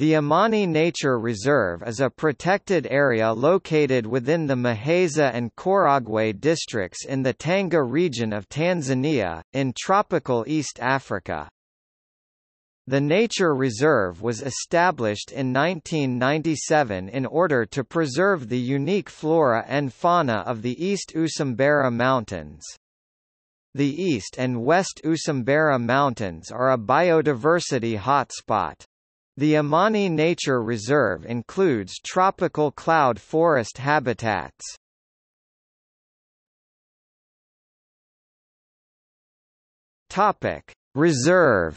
The Amani Nature Reserve is a protected area located within the Muheza and Korogwe districts in the Tanga region of Tanzania, in tropical East Africa. The nature reserve was established in 1997 in order to preserve the unique flora and fauna of the East Usambara Mountains. The East and West Usambara Mountains are a biodiversity hotspot. The Amani Nature Reserve includes tropical cloud forest habitats. Topic: Reserve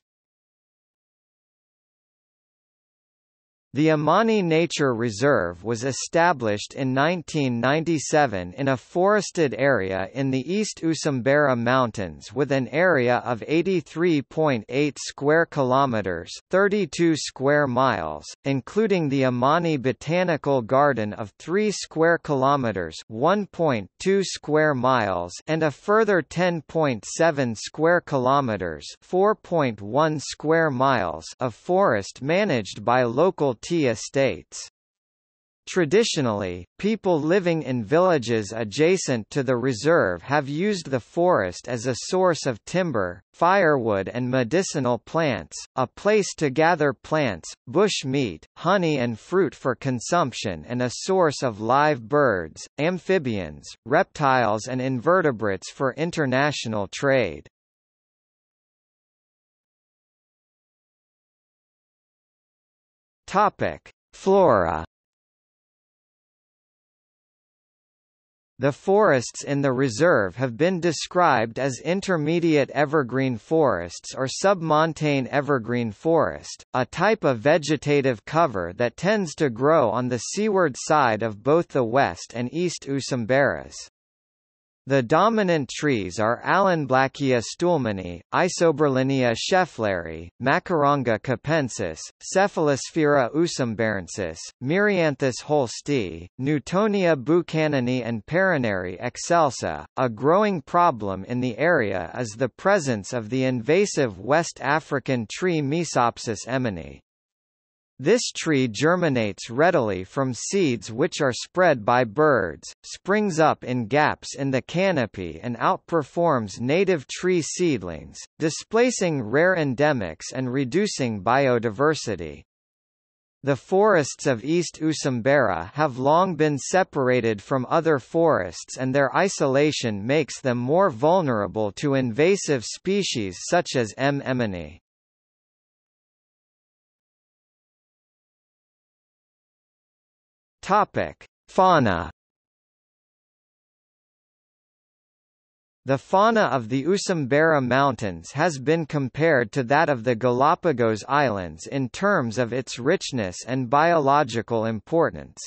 The Amani Nature Reserve was established in 1997 in a forested area in the East Usambara Mountains with an area of 83.8 square kilometers, 32 square miles, including the Amani Botanical Garden of 3 square kilometers, 1.2 square miles, and a further 10.7 square kilometers, 4.1 square miles of forest managed by local tea. Traditionally, people living in villages adjacent to the reserve have used the forest as a source of timber, firewood and medicinal plants, a place to gather plants, bush meat, honey and fruit for consumption and a source of live birds, amphibians, reptiles and invertebrates for international trade. Topic: Flora. The forests in the reserve have been described as intermediate evergreen forests or submontane evergreen forest, a type of vegetative cover that tends to grow on the seaward side of both the west and east Usambaras. The dominant trees are Allanblackia stuhlmanni, Isoberlinia scheffleri, Macaranga capensis, Cephalosphaera usambarensis, Myrianthus holsti, Newtonia buchanani and Parinari excelsa. A growing problem in the area is the presence of the invasive West African tree Maesopsis emini. This tree germinates readily from seeds which are spread by birds, springs up in gaps in the canopy and outperforms native tree seedlings, displacing rare endemics and reducing biodiversity. The forests of East Usambara have long been separated from other forests and their isolation makes them more vulnerable to invasive species such as M. emini. Topic: Fauna. The fauna of the Usambara Mountains has been compared to that of the Galapagos Islands in terms of its richness and biological importance.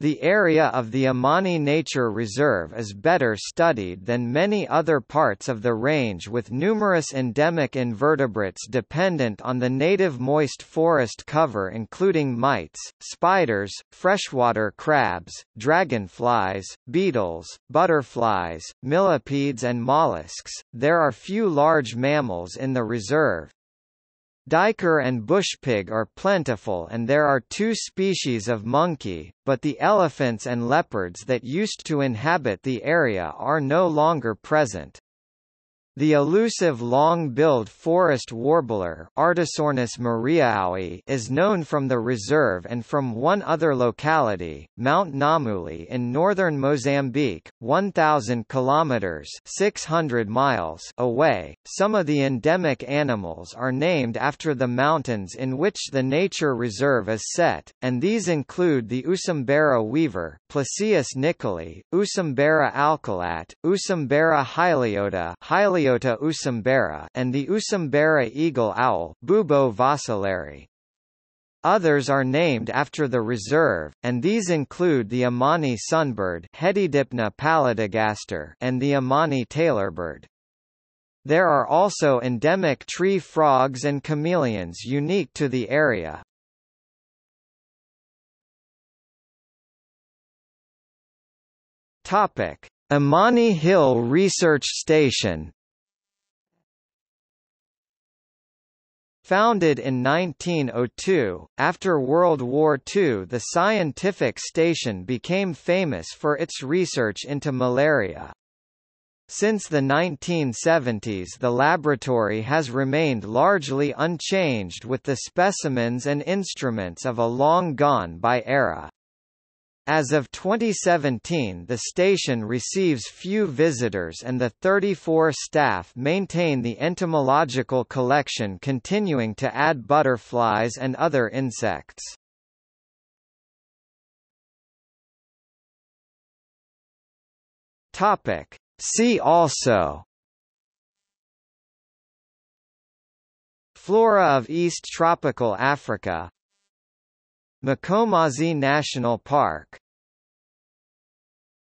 The area of the Amani Nature Reserve is better studied than many other parts of the range with numerous endemic invertebrates dependent on the native moist forest cover including mites, spiders, freshwater crabs, dragonflies, beetles, butterflies, millipedes and mollusks. There are few large mammals in the reserve, Duiker and bushpig are plentiful and there are two species of monkey, but the elephants and leopards that used to inhabit the area are no longer present. The elusive long-billed forest warbler is known from the reserve and from one other locality, Mount Namuli in northern Mozambique, 1000 kilometers (600 miles) away. Some of the endemic animals are named after the mountains in which the nature reserve is set, and these include the Usambara weaver, Ploceus nicolai, Usambara akalat, Usambara hyliota, hyliota Hyliota usambara and the Usambara eagle owl Bubo vosseleri. Others are named after the reserve, and these include the Amani sunbird and the Amani tailorbird. There are also endemic tree frogs and chameleons unique to the area. Topic: Amani Hill Research Station Founded in 1902, after World War II the scientific station became famous for its research into malaria. Since the 1970s the laboratory has remained largely unchanged with the specimens and instruments of a long-gone-by era. As of 2017 the station receives few visitors and the 34 staff maintain the entomological collection continuing to add butterflies and other insects. See also. Flora of East Tropical Africa. Mkomazi National Park